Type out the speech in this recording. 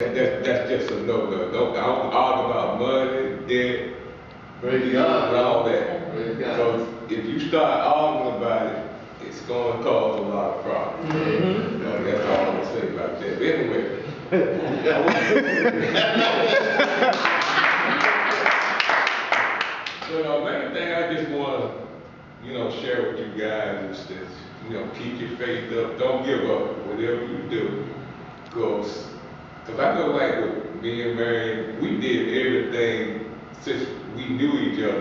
That's, that's just a no, no, no, I don't argue about money, debt, Praise God. and all that. Praise God. So if you start arguing about it, it's gonna cause a lot of problems. Mhm. You know, That's all I'm gonna say about that. But anyway. So the main thing I just wanna, you know, share with you guys is that, you know, keep your faith up, don't give up, whatever you do. Cause, cause I know like with me and Mary, we did everything since we knew each other.